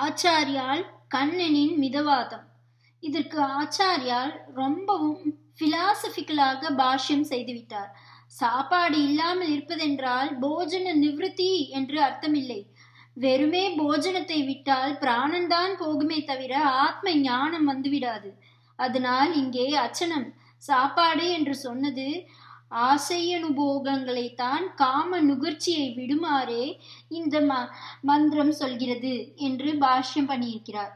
ஆச்சாரியால் கண்ணனின் மிதவாதம். இதற்கு ஆச்சாரியால் ரொம்பவும் பிலாசபிக்கலாக பாஷ்யம் செய்துவிட்டார். சாப்பாடு இல்லாமல் இருப்பதென்றால் போஜன நிவிருத்தி என்று அர்த்தமில்லை. வெறுமே போஜனத்தை விட்டால் பிராணன்தான் போகுமே தவிர ஆத்ம ஞானம் வந்துவிடாது. அதனால் இங்கே அச்சனம். சாப்பாடு என்று சொன்னது ஆசையனுபோகங்களை தான் காம நுகர்ச்சியை விடுமாறே இந்த ம மந்திரம் சொல்கிறது என்று பாஷ்யம் பண்ணியிருக்கிறார்.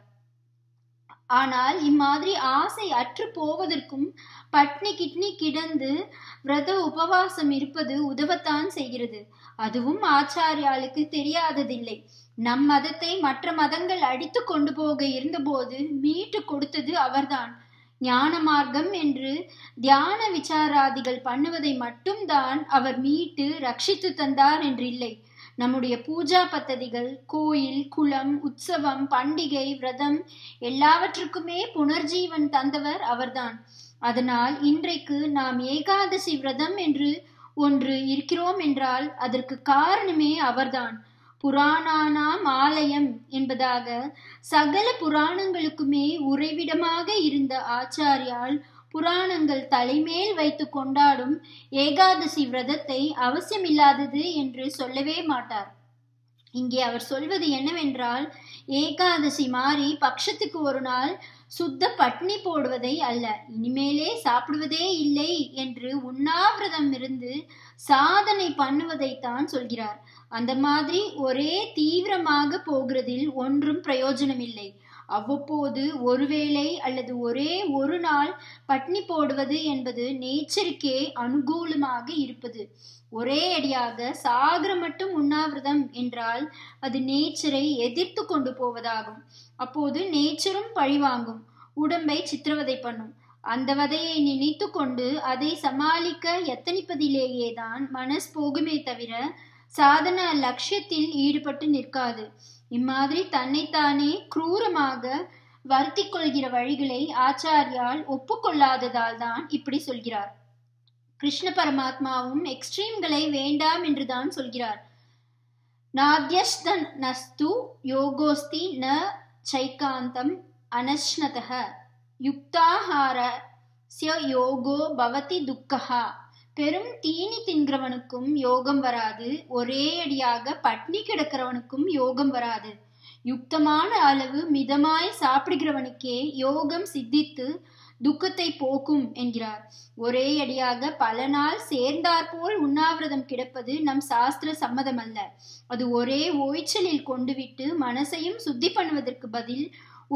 ஆனால் இம்மாதிரி ஆசை அற்று போவதற்கும் பட்னி கிட்னி கிடந்து விரத உபவாசம் இருப்பது உதவத்தான் செய்கிறது. அதுவும் ஆச்சாரியாளுக்கு தெரியாததில்லை. நம் மதத்தை மற்ற மதங்கள் அடித்து கொண்டு போக இருந்தபோது மீட்டு கொடுத்தது அவர்தான். ஞான மார்க்கம் என்று தியான விசாராதிகள் பண்ணுவதை மட்டும்தான் அவர் மீட்டு ரட்சித்து தந்தார் என்று இல்லை நம்முடைய பூஜா பத்ததிகள் கோயில் குளம் உற்சவம் பண்டிகை விரதம் எல்லாவற்றுக்குமே புனர்ஜீவன் தந்தவர் அவர்தான். அதனால் இன்றைக்கு நாம் ஏகாதசி விரதம் என்று ஒன்று இருக்கிறோம் என்றால் அதற்கு காரணமே அவர்தான். புராணானாம் ஆலயம் என்பதாக சகல புராணங்களுக்குமே உறைவிடமாக இருந்த ஆச்சாரியால் புராணங்கள் தலைமேல் வைத்து கொண்டாடும் ஏகாதசி விரதத்தை அவசியமில்லாதது என்று சொல்லவே மாட்டார். இங்கே அவர் சொல்வது என்னவென்றால் ஏகாதசி மாறி பட்சத்துக்கு ஒரு நாள் சுத்த பட்னி போடுவதை அல்ல இனிமேலே சாப்பிடுவதே இல்லை என்று உண்ணாவிரதம் இருந்து சாதனை பண்ணுவதைத்தான் சொல்கிறார். அந்த மாதிரி ஒரே தீவிரமாக போகிறதில் ஒன்றும் பிரயோஜனம் இல்லை அவ்வப்போது ஒருவேளை அல்லது ஒரே ஒரு நாள் பட்னி போடுவது என்பது நேச்சருக்கே அனுகூலமாக இருப்பது. ஒரே அடியாக சாகர மட்டும் உண்ணாவிரதம் என்றால் அது நேச்சரை எதிர்த்து கொண்டு போவதாகும். அப்போது நேச்சரும் பழிவாங்கும். உடம்பை சித்திரவதை பண்ணும். அந்த வதையை நினைத்து கொண்டு அதை சமாளிக்க எத்தனிப்பதிலேயே தான் மனஸ் போகுமே தவிர சாதன லட்சியத்தில் ஈடுபட்டு நிற்காது. இம்மாதிரி தன்னைத்தானே குரூரமாக வருத்தி கொள்கிற வழிகளை ஆச்சாரியால் ஒப்புக்கொள்ளாததால் தான் இப்படி சொல்கிறார். கிருஷ்ண பரமாத்மாவும் எக்ஸ்ட்ரீம்களை வேண்டாம் என்றுதான் சொல்கிறார். நாத்யஸ்தன் நஸ்து யோகோஸ்தி ந சைக்காந்தம் அனஷ்னதக யுக்தாஹார யோகோ பவதி துக்கஹா. பெரும் தீனி தின்கிறவனுக்கும் யோகம் வராது. ஒரே அடியாக பட்னி கிடக்கிறவனுக்கும் யோகம் வராது. யுக்தமான அளவு மிதமாய் சாப்பிடுகிறவனுக்கே யோகம் சித்தித்து துக்கத்தை போக்கும் என்கிறார். ஒரே அடியாக பல நாள் சேர்ந்தாற்போல் உண்ணாவிரதம் கிடப்பது நம் சாஸ்திர சம்மதம் அல்ல அது ஒரே ஓய்ச்சலில் கொண்டுவிட்டு மனசையும் சுத்தி பண்ணுவதற்கு பதில்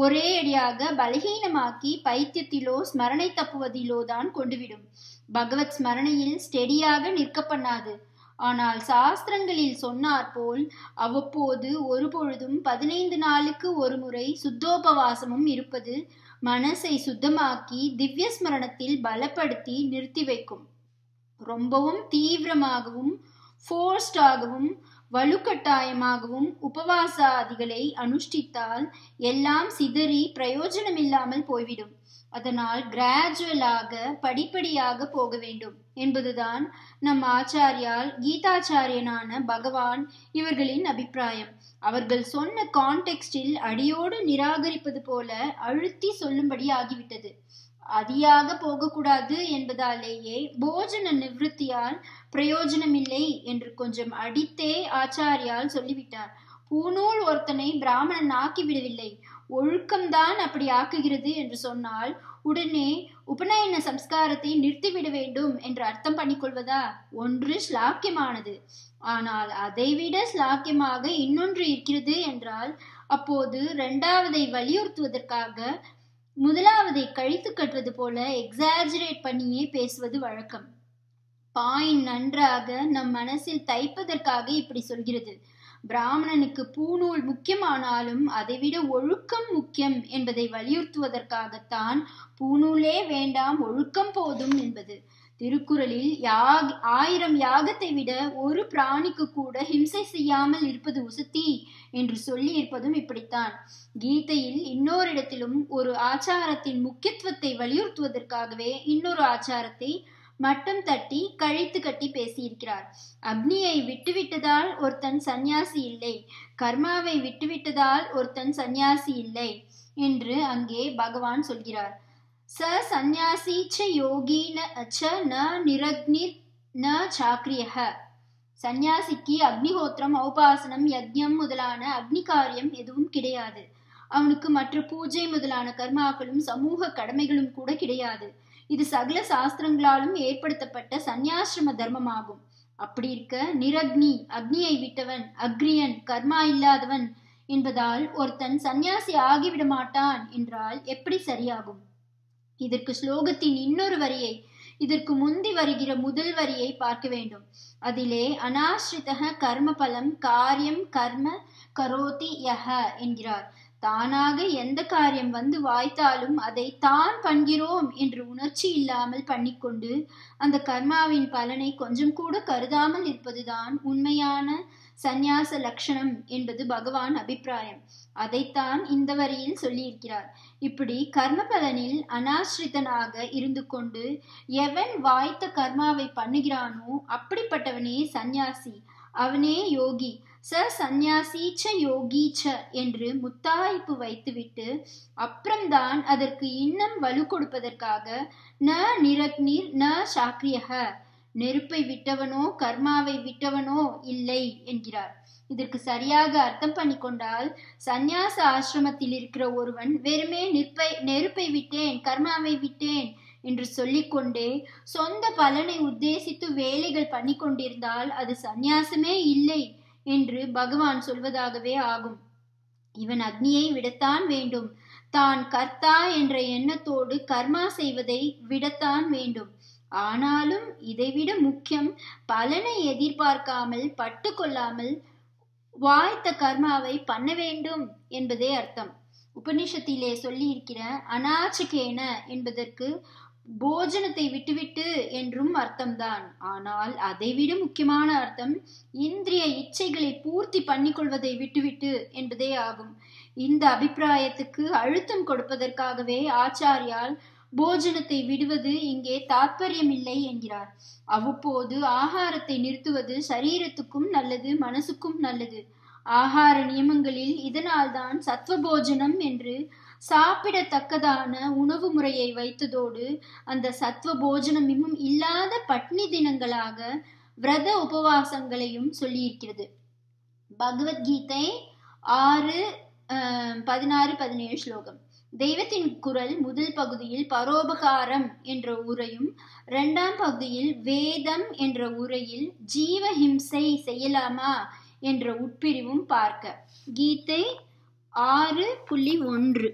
ஒரே அடியாக பலகீனமாக்கி பைத்தியத்திலோ ஸ்மரணை தப்புவதிலோ தான் கொண்டுவிடும். பகவத் ஸ்மரணையில் ஸ்டெடியாக நிற்க பண்ணாது ஆனால் சாஸ்திரங்களில் சொன்னார் போல் அவ்வப்போது ஒரு பொழுதும் பதினைந்து நாளுக்கு ஒரு முறை சுத்தோபவாசமும் இருப்பது மனசை சுத்தமாக்கி திவ்ய ஸ்மரணத்தில் பலப்படுத்தி நிறுத்தி வைக்கும். ரொம்பவும் தீவிரமாகவும் ஃபோர்ஸ்டாகவும் வலுக்கட்டாயமாகவும் உபவாசாதிகளை அனுஷ்டித்தால் எல்லாம் சிதறி பிரயோஜனமில்லாமல் போய்விடும். அதனால் கிராஜுவலாக படிப்படியாக போக வேண்டும். என்பதுதான் நம் ஆச்சாரியால் கீதாச்சாரியனான பகவான் இவர்களின் அபிப்பிராயம். அவர்கள் சொன்ன கான்டெக்ஸ்டில் அடியோடு நிராகரிப்பது போல அழுத்தி சொல்லும்படி ஆகிவிட்டது. அதியாக போகக்கூடாது என்பதாலேயே போஜன நிவிருத்தியால் பிரயோஜனமில்லை என்று கொஞ்சம் அடித்தே ஆச்சாரியால் சொல்லிவிட்டார். பூநூல் ஒருத்தனை பிராமணன் ஆக்கிவிடவில்லை. ஒழுக்கம்தான் அப்படி ஆக்குகிறது என்று சொன்னால் உடனே உபநயன சம்ஸ்காரத்தை நிறுத்திவிட வேண்டும் என்று அர்த்தம் பண்ணிக்கொள்வதா? ஒன்று ஸ்லாக்கியமானது. ஆனால் அதைவிட ஸ்லாக்கியமாக இன்னொன்று இருக்கிறது என்றால் அப்போது இரண்டாவதை வலியுறுத்துவதற்காக முதலாவதை கழித்து கட்டுவது போல எக்ஸாஜரேட் பண்ணியே பேசுவது வழக்கம். பாயின் நன்றாக நம் மனசில் தைப்பதற்காக இப்படி சொல்கிறது. பிராமணனுக்கு பூநூல் முக்கியமானாலும் அதைவிட ஒழுக்கம் முக்கியம் என்பதை வலியுறுத்துவதற்காகத்தான் பூநூலே வேண்டாம் ஒழுக்கம் போதும் என்பது. திருக்குறளில் யாக ஆயிரம் யாகத்தை விட ஒரு பிராணிக்கு கூட ஹிம்சை செய்யாமல் இருப்பது உசத்தி என்று சொல்லி இருப்பதும் இப்படித்தான். கீதையில் இன்னொரு இடத்திலும் ஒரு ஆச்சாரத்தின் முக்கியத்துவத்தை வலியுறுத்துவதற்காகவே இன்னொரு ஆச்சாரத்தை மட்டம் தட்டி கழித்து கட்டி பேசியிருக்கிறார். அக்னியை விட்டுவிட்டதால் ஒருத்தன் சந்நியாசி இல்லை. கர்மாவை விட்டுவிட்டதால் ஒருத்தன் சந்நியாசி இல்லை என்று அங்கே பகவான் சொல்கிறார். ச சந்நியாசி ச யோகி ச ந நிரக்னிர் ந சாக்ரியக சந்நியாசிக்கு அக்னிஹோத்திரம் ஔபாசனம் யஜ்யம் முதலான அக்னி காரியம் எதுவும் கிடையாது. அவனுக்கு மற்ற பூஜை முதலான கர்மாக்களும் சமூக கடமைகளும் கூட கிடையாது. இது சகல சாஸ்திரங்களாலும் ஏற்படுத்தப்பட்ட சந்நியாசிரம தர்மமாகும். அப்படி இருக்க நிரக்னி அக்னியை விட்டவன் அக்ரியன் கர்மா இல்லாதவன் என்பதால் ஒருத்தன் சந்நியாசி ஆகிவிட மாட்டான் என்றால் எப்படி சரியாகும்? இதற்கு ஸ்லோகத்தின் இன்னொரு வரியை இதற்கு முந்தி வருகிற முதல் வரியை பார்க்க வேண்டும். அதிலே அனாஸ்ரிதக கர்ம பலம் காரியம் கர்ம கரோதி யஹ என்கிறார். தானாக எந்த காரியம் வந்து வாய்த்தாலும் அதை தான் பண்கிறோம் என்று உணர்ச்சி இல்லாமல் பண்ணிக்கொண்டு அந்த கர்மாவின் பலனை கொஞ்சம் கூட கருதாமல் இருப்பதுதான் உண்மையான சந்நியாச லட்சணம் என்பது பகவான் அபிப்பிராயம். அதைத்தான் இந்த வரியில் சொல்லியிருக்கிறார். இப்படி கர்மபலனில் பலனில் இருந்து கொண்டு எவன் வாய்த்த கர்மாவை பண்ணுகிறானோ அப்படிப்பட்டவனே சந்நியாசி. அவனே யோகி. ச சந்நியாசி ச யோகி ச என்று முத்தாய்ப்பு வைத்துவிட்டு அப்புறம்தான் அதற்கு இன்னும் வலு கொடுப்பதற்காக ந நிரக்னிர் ந சாக்கிரியக நெருப்பை விட்டவனோ கர்மாவை விட்டவனோ இல்லை என்கிறார். இதற்கு சரியாக அர்த்தம் பண்ணி கொண்டால் சந்நியாச ஆசிரமத்தில் இருக்கிற ஒருவன் வெறுமே நிற்பை நெருப்பை விட்டேன் கர்மாவை விட்டேன் என்று சொல்லிக்கொண்டே சொந்த பலனை உத்தேசித்து வேலைகள் பண்ணி கொண்டிருந்தால் அது சந்நியாசமே இல்லை என்று பகவான் சொல்வதாகவே ஆகும். இவன் அக்னியை விடத்தான் வேண்டும். தான் கர்த்தா என்ற எண்ணத்தோடு கர்மா செய்வதை விடத்தான் வேண்டும். ஆனாலும் இதைவிட முக்கியம் பலனை எதிர்பார்க்காமல் பட்டு கொள்ளாமல் வாய்த்த கர்மாவை பண்ண வேண்டும் என்பதே அர்த்தம். உபனிஷத்திலே சொல்லி இருக்கிற அனாச்சிகேன என்பதற்கு போஜனத்தை விட்டுவிட்டு என்றும் அர்த்தம்தான். ஆனால் அதைவிட முக்கியமான அர்த்தம் இந்திரிய இச்சைகளை பூர்த்தி பண்ணிக்கொள்வதை விட்டுவிட்டு என்பதே ஆகும். இந்த அபிப்பிராயத்துக்கு அழுத்தம் கொடுப்பதற்காகவே ஆச்சாரியால் போஜனத்தை விடுவது இங்கே தாத்பரியமில்லை என்கிறார். அவ்வப்போது ஆகாரத்தை நிறுத்துவது சரீரத்துக்கும் நல்லது மனசுக்கும் நல்லது. ஆகார நியமங்களில் இதனால்தான் சத்வ போஜனம் என்று சாப்பிடத்தக்கதான உணவு முறையை வைத்ததோடு அந்த சத்வ போஜனமும் இல்லாத பட்னி தினங்களாக விரத உபவாசங்களையும் சொல்லியிருக்கிறது. பகவத்கீதை ஆறு பதினாறு பதினேழு ஸ்லோகம். தெய்வத்தின் குரல் முதல் பகுதியில் பரோபகாரம் என்ற உரையும் இரண்டாம் பகுதியில் வேதம் என்ற உரையில் ஜீவஹிம்சை செய்யலாமா என்ற உட்பிரிவும் பார்க்க. கீதை ஆறு புள்ளி ஒன்று.